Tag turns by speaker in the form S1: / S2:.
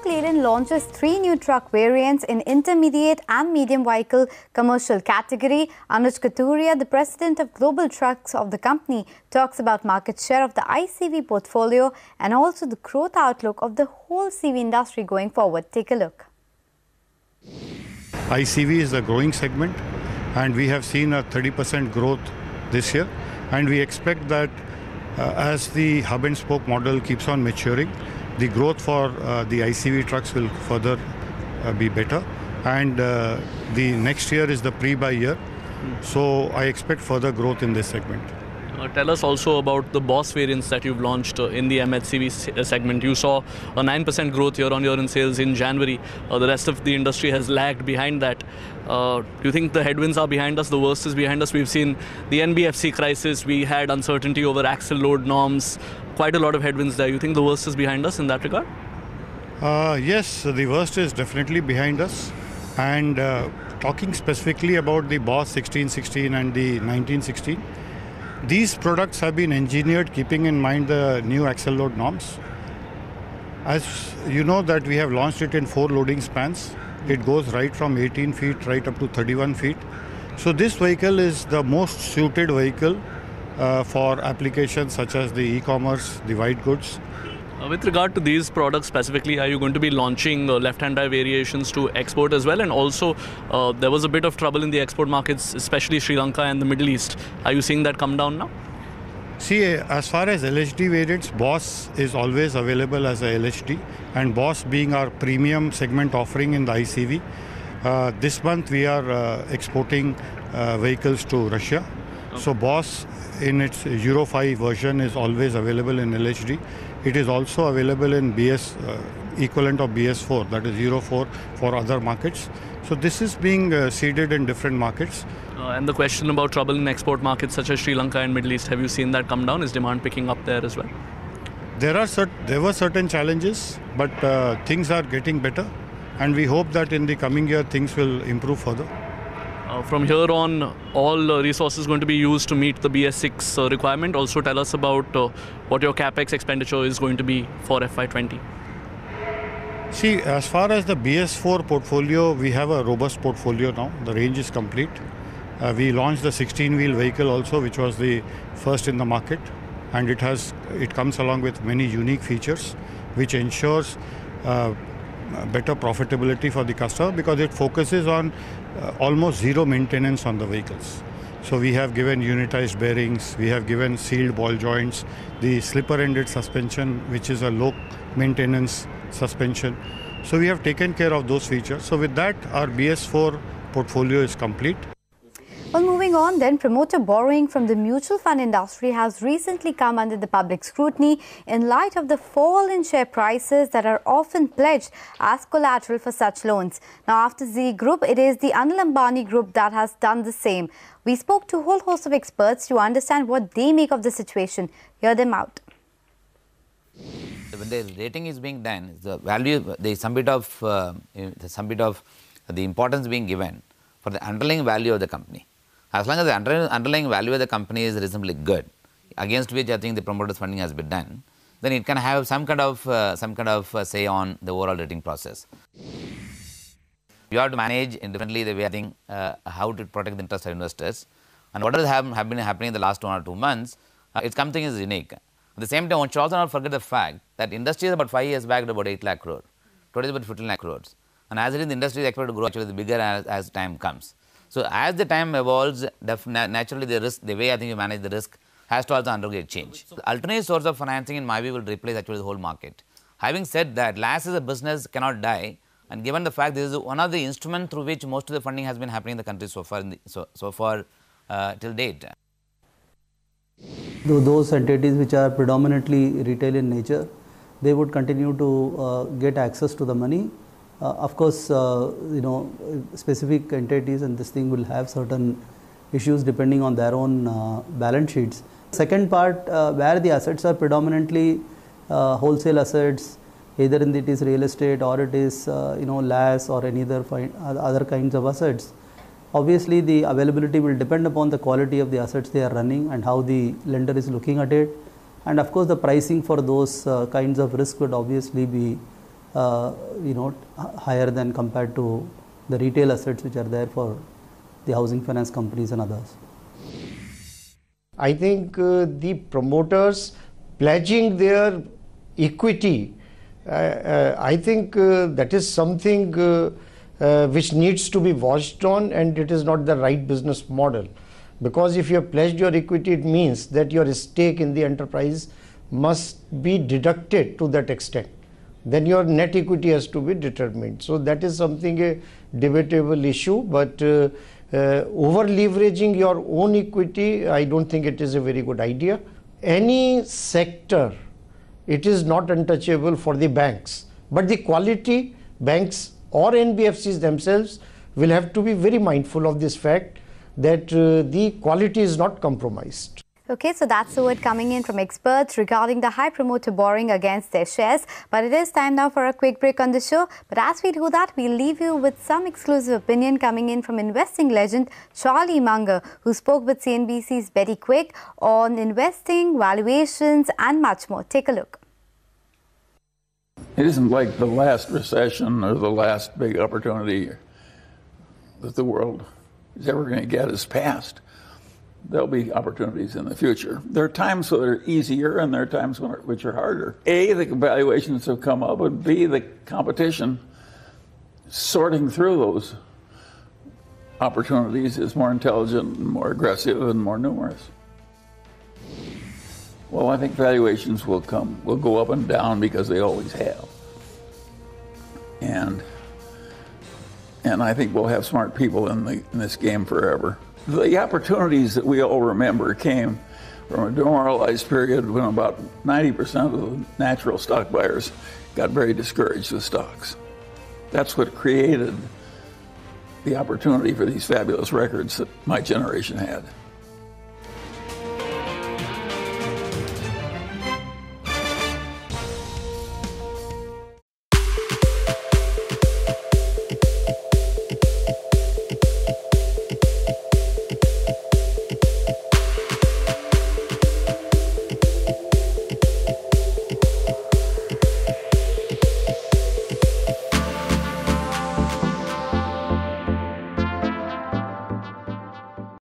S1: Ashok Leyland launches three new truck variants in intermediate and medium vehicle commercial category. Anuj Kathuria, the president of Global Trucks of the company, talks about market share of the ICV portfolio and also the growth outlook of the whole CV industry going forward. Take a look.
S2: ICV is a growing segment and we have seen a 30% growth this year and we expect that uh, as the hub and spoke model keeps on maturing the growth for uh, the ICV trucks will further uh, be better and uh, the next year is the pre-buy year so I expect further growth in this segment.
S3: Uh, tell us also about the Boss variants that you've launched uh, in the MHCV segment. You saw a 9% growth year on year in sales in January. The rest of the industry has lagged behind that. Do you think the headwinds are behind us? The worst is behind us. We've seen the NBFC crisis. We had uncertainty over axle load norms. Quite a lot of headwinds there. You think the worst is behind us in that regard?
S2: Uh, yes, the worst is definitely behind us. And uh, talking specifically about the Boss 1616 and the 1916, these products have been engineered keeping in mind the new axle load norms. As you know that we have launched it in four loading spans. It goes right from 18 feet right up to 31 feet. So this vehicle is the most suited vehicle uh, for applications such as the e-commerce, the white goods,
S3: Uh, with regard to these products specifically, are you going to be launching uh, left-hand drive variations to export as well? And also, uh, there was a bit of trouble in the export markets, especially Sri Lanka and the Middle East. Are you seeing that come down now?
S2: See, as far as LHD variants, Boss is always available as a LHD, and Boss being our premium segment offering in the ICV. Uh, this month we are uh, exporting uh, vehicles to Russia. So Boss in its Euro 5 version is always available in LHD. It is also available in BS uh, equivalent of BS4, that is Euro 4 for other markets. So this is being uh, seeded in different markets.
S3: Uh, and the question about trouble in export markets such as Sri Lanka and Middle East, have you seen that come down? Is demand picking up there as well?
S2: There are cert- there were certain challenges, but uh, things are getting better, and we hope that in the coming year things will improve further.
S3: Uh, from here on, all uh, resources going to be used to meet the BS6 uh, requirement. Also, tell us about uh, what your capex expenditure is going to be for FY20.
S2: See, as far as the BS4 portfolio, we have a robust portfolio now. The range is complete. Uh, we launched the 16-wheel vehicle also, which was the first in the market, and it has it comes along with many unique features, which ensures uh, better profitability for the customer because it focuses on uh, almost zero maintenance on the vehicles. So we have given unitized bearings, we have given sealed ball joints, the slipper-ended suspension, which is a low maintenance suspension. So we have taken care of those features. So with that, our BS4 portfolio is complete.
S1: Well, moving on, then, promoter borrowing from the mutual fund industry has recently come under the public scrutiny in light of the fall in share prices that are often pledged as collateral for such loans. Now, after Zee Group, it is the Anil Ambani Group that has done the same. We spoke to a whole host of experts to understand what they make of the situation. Hear them out.
S4: when the rating is being done, the value, is some bit of, uh, some bit of the importance being given for the underlying value of the company. As long as the under, underlying value of the company is reasonably good, against which I think the promoter's funding has been done, then it can have some kind of uh, some kind of uh, say on the overall rating process. You have to manage independently the way I think uh, how to protect the interest of investors. And what has have, have been happening in the last one or two months, uh, it's something is unique. At the same time, one should also not forget the fact that industry is about five years back about 8 lakh crore. Today is about 15 lakh crores. And as it is, the industry is expected to grow actually bigger as, as time comes. So as the time evolves, def- naturally the risk, the way I think you manage the risk has to also undergo a change. The alternate source of financing in my view will replace actually the whole market. Having said that, LAS as a business cannot die and given the fact this is one of the instruments through which most of the funding has been happening in the country so far, in the, so, so far uh, till date.
S5: Though those entities which are predominantly retail in nature, they would continue to uh, get access to the money. Uh, of course, uh, you know, specific entities and this thing will have certain issues depending on their own uh, balance sheets. Second part, where the assets are predominantly wholesale assets, either in it is real estate or it is uh, you know LAS or any other other kinds of assets. Obviously, the availability will depend upon the quality of the assets they are running and how the lender is looking at it. And of course, the pricing for those uh, kinds of risk would obviously be you know, higher than compared to the retail assets which are there for the housing finance companies and others.
S6: I think uh, the promoters pledging their equity, uh, uh, I think uh, that is something uh, uh, which needs to be watched on and it is not the right business model. Because if you have pledged your equity, it means that your stake in the enterprise must be deducted to that extent. Then your net equity has to be determined. So that is something a debatable issue, but uh, uh, over leveraging your own equity, I don't think it is a very good idea. Any sector, it is not untouchable for the banks, but the quality banks or NBFCs themselves will have to be very mindful of this fact that uh, the quality is not compromised.
S1: Okay, so that's the word coming in from experts regarding the high promoter borrowing against their shares. But it is time now for a quick break on the show. But as we do that, we'll leave you with some exclusive opinion coming in from investing legend Charlie Munger, who spoke with CNBC's Becky Quick on investing, valuations, and much more. Take a look.
S7: It isn't like the last recession or the last big opportunity that the world is ever going to get is past there'll be opportunities in the future. There are times that are easier and there are times when, which are harder. A, the valuations have come up, and B, the competition sorting through those opportunities is more intelligent and more aggressive and more numerous. Well, I think valuations will come, will go up and down because they always have. And and I think we'll have smart people in, the, in this game forever the opportunities that we all remember came from a demoralized period when about 90% of the natural stock buyers got very discouraged with stocks. That's what created the opportunity for these fabulous records that my generation had.